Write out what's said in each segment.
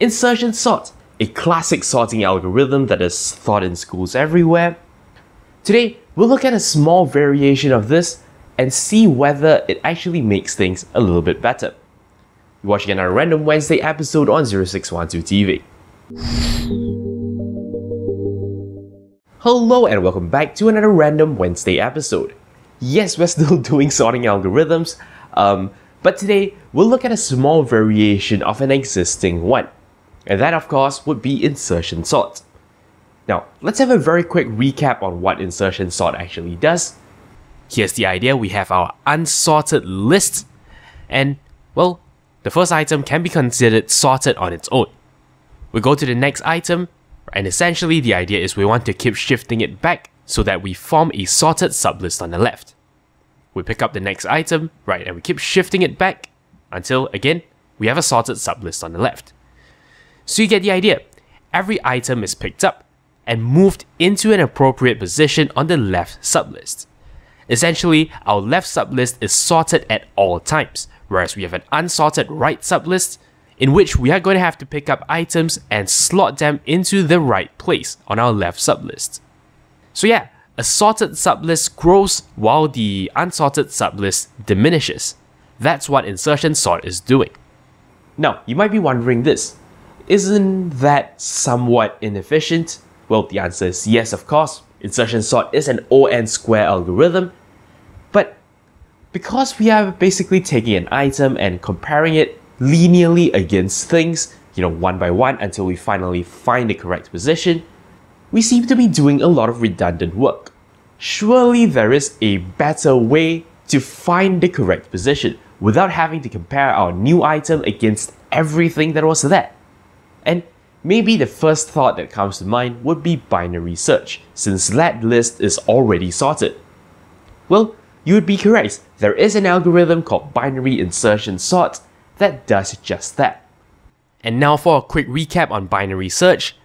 Insertion sort, a classic sorting algorithm that is taught in schools everywhere. Today, we'll look at a small variation of this and see whether it actually makes things a little bit better. You're watching another Random Wednesday episode on 0612 TV. Hello and welcome back to another Random Wednesday episode. Yes, we're still doing sorting algorithms, um, but today we'll look at a small variation of an existing one. And that, of course, would be insertion sort. Now, let's have a very quick recap on what insertion sort actually does. Here's the idea we have our unsorted list, and well, the first item can be considered sorted on its own. We go to the next item, and essentially the idea is we want to keep shifting it back so that we form a sorted sublist on the left. We pick up the next item, right, and we keep shifting it back until, again, we have a sorted sublist on the left. So you get the idea. Every item is picked up and moved into an appropriate position on the left sublist. Essentially, our left sublist is sorted at all times, whereas we have an unsorted right sublist in which we are going to have to pick up items and slot them into the right place on our left sublist. So yeah, a sorted sublist grows while the unsorted sublist diminishes. That's what insertion sort is doing. Now, you might be wondering this. Isn't that somewhat inefficient? Well, the answer is yes, of course. Insertion sort is an ON square algorithm, but because we are basically taking an item and comparing it linearly against things, you know, one by one until we finally find the correct position, we seem to be doing a lot of redundant work. Surely there is a better way to find the correct position without having to compare our new item against everything that was there. And maybe the first thought that comes to mind would be binary search, since that list is already sorted. Well, you would be correct, there is an algorithm called binary insertion sort that does just that. And now for a quick recap on binary search.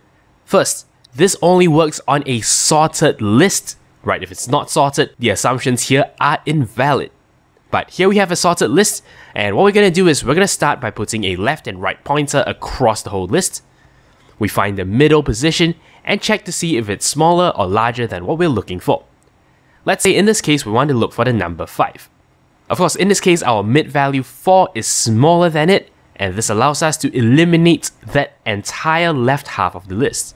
First, this only works on a sorted list, right? If it's not sorted, the assumptions here are invalid. But here we have a sorted list, and what we're going to do is we're going to start by putting a left and right pointer across the whole list. We find the middle position and check to see if it's smaller or larger than what we're looking for. Let's say in this case we want to look for the number 5. Of course, in this case our mid value 4 is smaller than it, and this allows us to eliminate that entire left half of the list.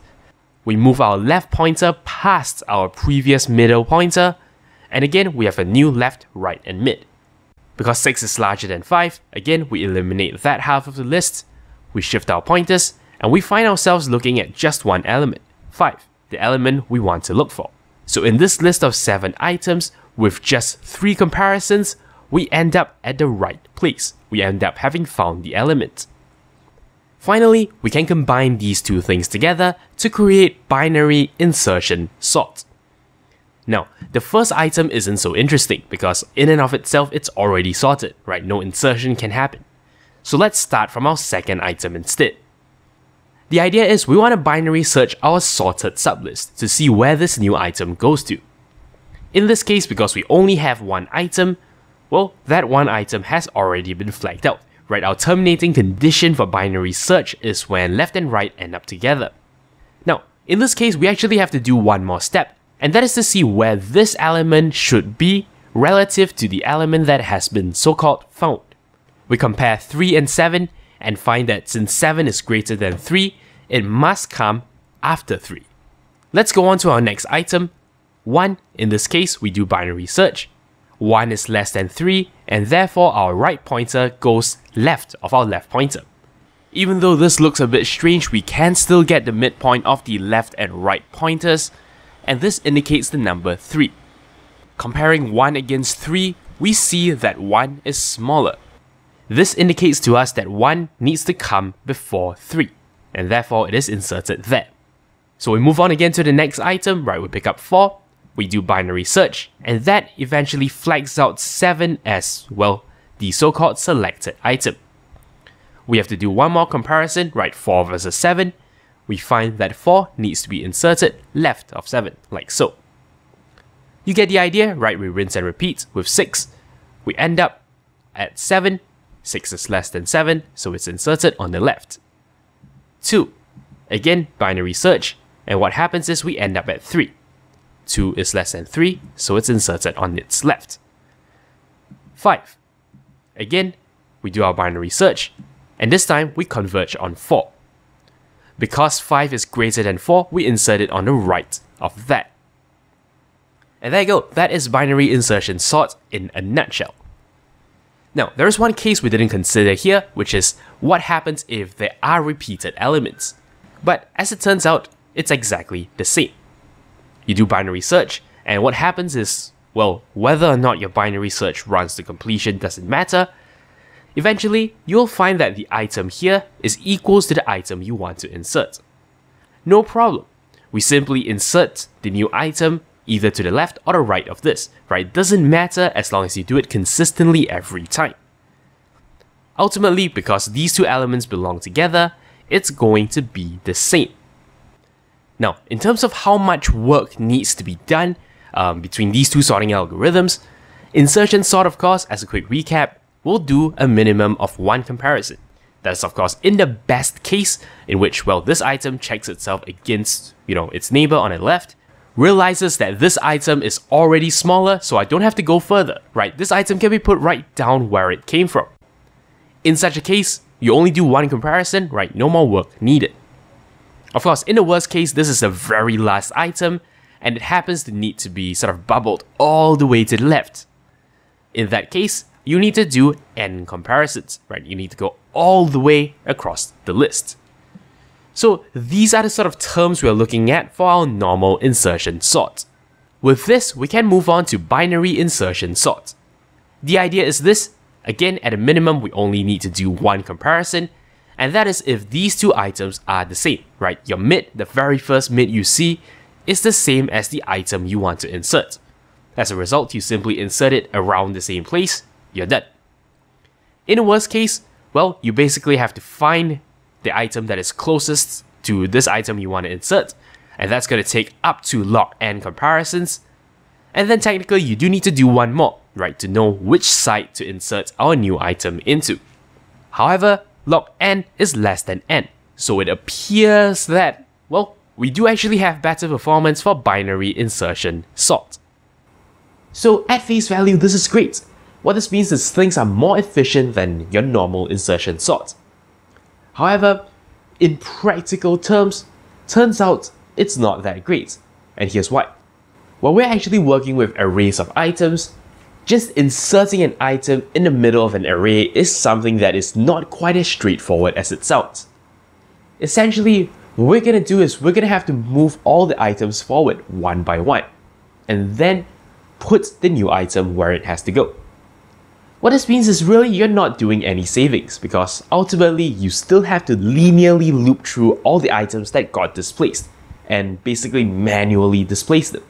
We move our left pointer past our previous middle pointer, and again we have a new left, right, and mid. Because 6 is larger than 5, again we eliminate that half of the list, we shift our pointers, and we find ourselves looking at just one element, 5, the element we want to look for. So in this list of 7 items, with just 3 comparisons, we end up at the right place. We end up having found the element. Finally, we can combine these two things together to create binary insertion sort. Now, the first item isn't so interesting because in and of itself it's already sorted, right? No insertion can happen. So let's start from our second item instead. The idea is we want to binary search our sorted sublist to see where this new item goes to. In this case, because we only have one item, well, that one item has already been flagged out, right? Our terminating condition for binary search is when left and right end up together. Now, in this case, we actually have to do one more step, and that is to see where this element should be relative to the element that has been so-called found. We compare 3 and 7 and find that since 7 is greater than 3, it must come after 3. Let's go on to our next item. 1, in this case, we do binary search. 1 is less than 3, and therefore our right pointer goes left of our left pointer. Even though this looks a bit strange, we can still get the midpoint of the left and right pointers, and this indicates the number 3. Comparing 1 against 3, we see that 1 is smaller. This indicates to us that 1 needs to come before 3, and therefore it is inserted there. So we move on again to the next item, right, we pick up 4, we do binary search, and that eventually flags out 7 as, well, the so-called selected item. We have to do one more comparison, right, 4 versus 7, we find that 4 needs to be inserted left of 7, like so. You get the idea, right? We rinse and repeat with 6. We end up at 7. 6 is less than 7, so it's inserted on the left. 2. Again, binary search, and what happens is we end up at 3. 2 is less than 3, so it's inserted on its left. 5. Again, we do our binary search, and this time we converge on 4. Because 5 is greater than 4, we insert it on the right of that. And there you go, that is binary insertion sort in a nutshell. Now, there is one case we didn't consider here, which is what happens if there are repeated elements. But as it turns out, it's exactly the same. You do binary search, and what happens is, well, whether or not your binary search runs to completion doesn't matter. Eventually, you'll find that the item here is equals to the item you want to insert. No problem. We simply insert the new item either to the left or the right of this, right? Doesn't matter as long as you do it consistently every time. Ultimately, because these two elements belong together, it's going to be the same. Now, in terms of how much work needs to be done um, between these two sorting algorithms, insertion sort, of course, as a quick recap, will do a minimum of one comparison. That's of course in the best case, in which, well, this item checks itself against, you know, its neighbor on the left, realizes that this item is already smaller, so I don't have to go further, right? This item can be put right down where it came from. In such a case, you only do one comparison, right? No more work needed. Of course, in the worst case, this is the very last item, and it happens to need to be sort of bubbled all the way to the left. In that case, you need to do n comparisons, right? You need to go all the way across the list. So these are the sort of terms we're looking at for our normal insertion sort. With this, we can move on to binary insertion sort. The idea is this, again at a minimum we only need to do one comparison, and that is if these two items are the same, right? Your mid, the very first mid you see, is the same as the item you want to insert. As a result, you simply insert it around the same place, you're dead. In the worst case, well, you basically have to find the item that is closest to this item you want to insert, and that's going to take up to log n comparisons. And then technically you do need to do one more, right, to know which site to insert our new item into. However, log n is less than n, so it appears that, well, we do actually have better performance for binary insertion sort. So at face value, this is great. What this means is things are more efficient than your normal insertion sort. However, in practical terms, turns out it's not that great. And here's why. While we're actually working with arrays of items, just inserting an item in the middle of an array is something that is not quite as straightforward as it sounds. Essentially, what we're gonna do is we're gonna have to move all the items forward one by one, and then put the new item where it has to go. What this means is really you're not doing any savings because ultimately you still have to linearly loop through all the items that got displaced and basically manually displace them.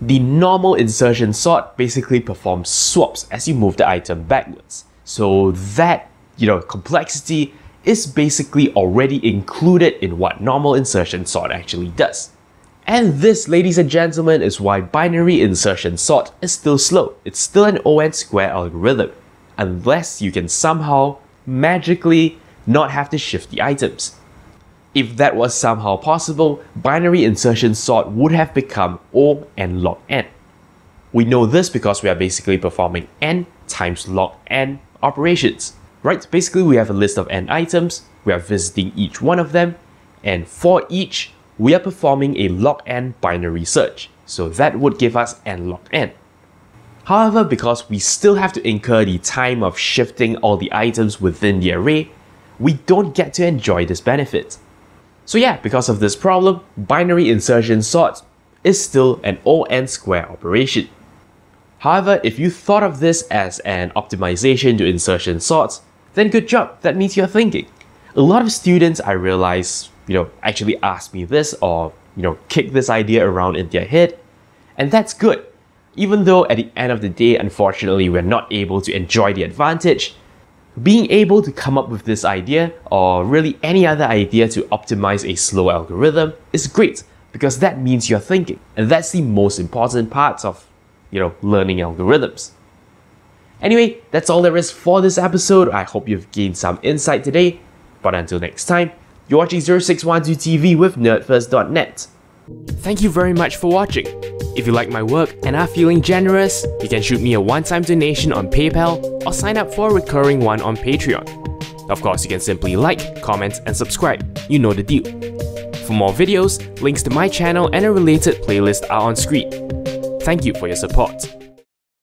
The normal insertion sort basically performs swaps as you move the item backwards. So that, you know, complexity is basically already included in what normal insertion sort actually does. And this, ladies and gentlemen, is why binary insertion sort is still slow. It's still an ON square algorithm, unless you can somehow magically not have to shift the items. If that was somehow possible, binary insertion sort would have become O and log n. We know this because we are basically performing n times log n operations. Right, basically we have a list of n items, we are visiting each one of them, and for each, we are performing a log n binary search, so that would give us n log n. However, because we still have to incur the time of shifting all the items within the array, we don't get to enjoy this benefit. So yeah, because of this problem, binary insertion sort is still an ON square operation. However, if you thought of this as an optimization to insertion sorts, then good job, that means you're thinking. A lot of students, I realize, you know, actually ask me this or, you know, kick this idea around in their head. And that's good. Even though at the end of the day, unfortunately, we're not able to enjoy the advantage, being able to come up with this idea or really any other idea to optimize a slow algorithm is great because that means you're thinking. And that's the most important part of, you know, learning algorithms. Anyway, that's all there is for this episode. I hope you've gained some insight today. But until next time, You're watching 0612 TV with nerdfirst.net. Thank you very much for watching. If you like my work and are feeling generous, you can shoot me a one-time donation on PayPal or sign up for a recurring one on Patreon. Of course, you can simply like, comment, and subscribe. You know the deal. For more videos, links to my channel and a related playlist are on screen. Thank you for your support.